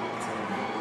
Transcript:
何?